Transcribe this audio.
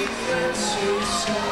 secrets you say